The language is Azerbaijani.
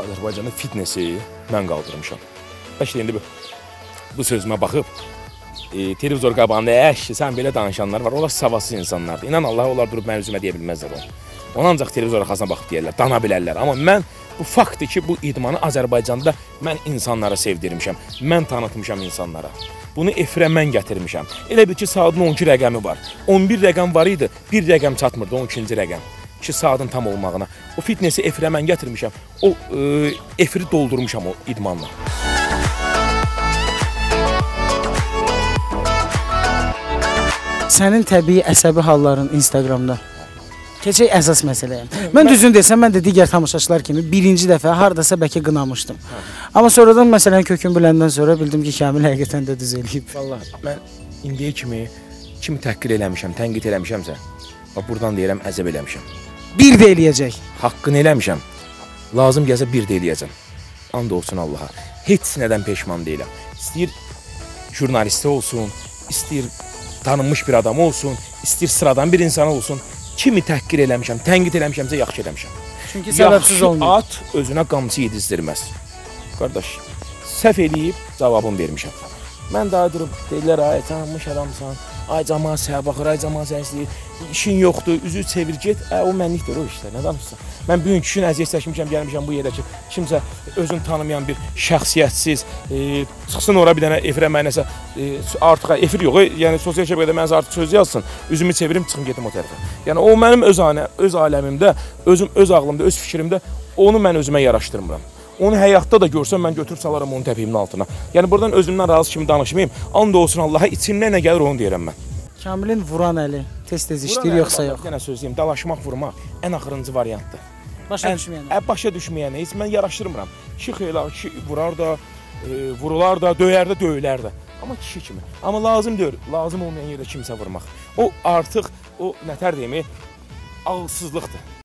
Azərbaycanda fitnesi mən qaldırmışam. Bəlkə indi bu, bu sözümə baxıb e, televizor qabağında əş, sən belə danışanlar var. Onlar savadsız insanlardır. İnan Allah onlar durub mənim üzümə deyə bilməzlər onu. Onu ancaq televizor arxasına baxıb deyərlər, dana bilərlər. Amma mən bu faktdır ki, bu idmanı Azərbaycanda mən insanlara sevdirmişəm. Mən tanıtmışam insanlara. Bunu efirə mən gətirmişəm. Elə bil ki, saatın 12 rəqəmi var. 11 rəqəm var idi, bir rəqəm çatmırdı, 12-ci rəqəm. Ki saatın tam olmağına. O fitnesi efirə mən gətirmişəm. O e, efiri doldurmuşam o idmanla. Sənin təbii əsəbi halların Instagramda. Keçək əsas məsələyə. Mən düzünü desəm, mən də digər tamaşaçılar kimi birinci dəfə hardasa bəlkə qınamışdım. Amma sonradan məsələn kökün biləndən sonra bildim ki, Kamil həqiqətən də düz eləyib. Vallahi mən indiyə kimi kimi təhqir eləmişəm, tənqid eləmişəmsə, bax burdan deyirəm əzəb eləmişəm. Bir də eləyəcək. Haqqını eləmişəm. Lazım gəlsə bir də eləyəcəm. And olsun Allaha. Heç nədən peşman deyiləm. İstəyir jurnalist olsun, istəyir tanınmış bir adam olsun, istəyir sıradan bir insan olsun. Kimi təhqir eləmişəm, tənqid eləmişəmsə yaxşı eləmişəm. Çünki səbəbsiz olmayıb. at özünə qamçı yedizdirməz. Qardaş, səhv eləyib cavabını vermişəm. Mən daha durub deyirlər ay tanınmış adamsan. Ay cəmaət sənə baxır, ay cəmaət səni istəyir. İşin yoxdur, üzü çevir get. Ə, o mənlikdir o işlər. Nə danışırsan? Mən bugünkü gün əziyyət çəkmişəm, gəlmişəm bu yerə ki, kimsə özünü tanımayan bir şəxsiyyətsiz e, çıxsın ora bir dənə efirə mənə nəsə e, artıq efir yox, e, yəni sosial şəbəkədə mənə artıq söz yazsın, üzümü çevirim, çıxım gedim o tərəfə. Yəni o mənim öz anə, öz aləmimdə, özüm öz ağlımda, öz fikrimdə onu mən özümə yaraşdırmıram. Onu həyatda da görsəm mən götürüb salaram onun təpiyimin altına. Yəni buradan özümdən razı kimi danışmayım. And olsun Allaha içimdən nə gəlir onu deyirəm mən. Kamilin vuran əli tez-tez işləyir yoxsa yox? Yenə söz deyim, dalaşmaq, vurmaq ən axırıncı variantdır. Başa Ən- düşməyənlər. Ə, başa düşməyənə heç mən yaraşdırmıram. Kişi xeyla kişi vurar da, e, vurular da, döyər də, döyülər də. Amma kişi kimi. Amma lazım deyil, lazım olmayan yerdə kimsə vurmaq. O artıq o nətər deyim, ağılsızlıqdır.